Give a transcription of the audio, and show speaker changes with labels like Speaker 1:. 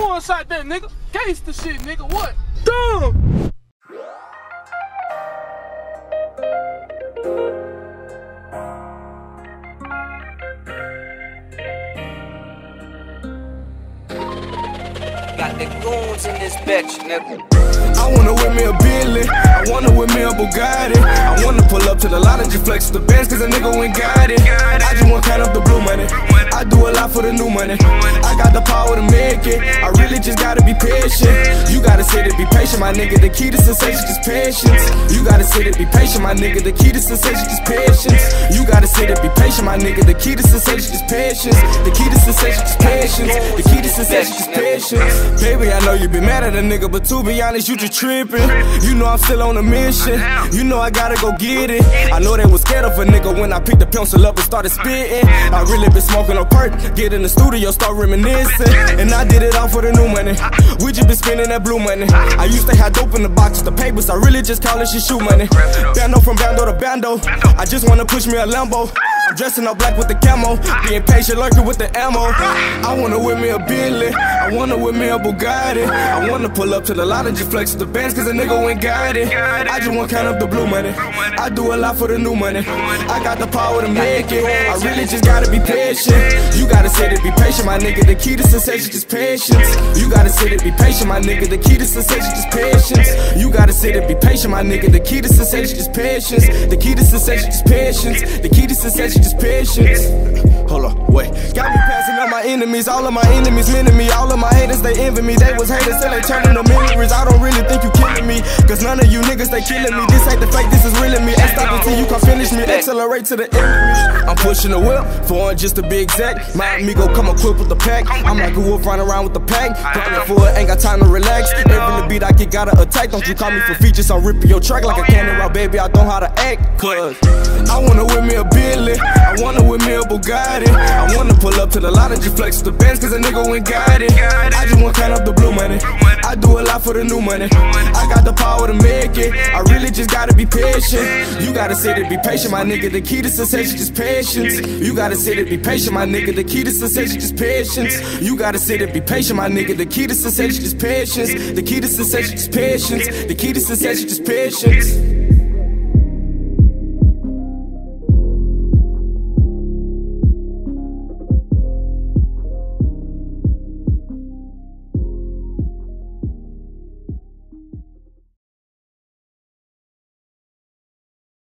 Speaker 1: points out there, nigga. Gangsta shit, nigga. What? Dumb.
Speaker 2: Got the goons in this bitch, nigga.
Speaker 3: I wanna win me a Bentley, I wanna win me a Bugatti. I wanna pull up to the lot and just flex the bands cause a nigga went got it. I just wanna count up the blue money. For the new money. I got the power to make it. I really just gotta be patient. You gotta sit and be patient, my nigga. The key to success is patience. You gotta sit and be patient, my nigga. The key to success is patience. You gotta sit and be patient, my nigga. The key to success is patience. The key to success is patience. To just patience. Baby, I know you been mad at a nigga, but to be honest, you just tripping. You know I'm still on a mission. You know I gotta go get it. I know they was scared of a nigga when I picked the pencil up and started spitting. I really been smoking a perk, get in the studio, start reminiscing. And I did it all for the new money. We just been spending that blue money. I used to have dope in the boxes, the papers. I really just call it shit shoe money. Bando from bando to bando. I just wanna push me a Lambo. Dressing all black with the camo, being patient, lurking with the ammo. I wanna win me a Bentley, I wanna win me a Bugatti. I wanna pull up to the lot and just flex the bands cause a nigga went got it. I just wanna count up the blue money. I do a lot for the new money. I got the power to make it. I really just gotta be patient. You gotta sit and be patient, my nigga. The key to success is patience. You gotta sit and be patient, my nigga. The key to success is patience. You gotta sit and be patient, my nigga. The key to success is patience. The key to success is patience. The key to success patience. Hold on, wait. Got me passing up my enemies. All of my enemies meant me. All of my haters, they envy me. They was haters till they turned into memories. I don't really think you killing me. Cause none of you niggas, they killing me. This ain't the fake, this is really me. Ain't stop until you come finish me. Accelerate to the enemy. I'm pushing the whip, for just to be exact. My amigo come equipped with the pack. I'm like a wolf running around with the pack. Grinding for it, ain't got time to relax. Every beat I get, gotta attack. Don't you call me for features, I'm ripping your track like a cannon baby. I don't know how to act. Cause I wanna win me a Bentley. I wanna win me a Bugatti. I wanna pull up to the lot and just flex the bands cause a nigga went got it. I just wanna count up the blue money. I do a lot for the new money. I got the power to make it. I really just gotta be patient. You gotta sit and be patient, my nigga. The key to success is just patience. You gotta sit and be patient, my nigga. The key to success is just patience. You gotta sit and be patient, my nigga. The key to success is just patience. The key to success is patience. The key to success is patience.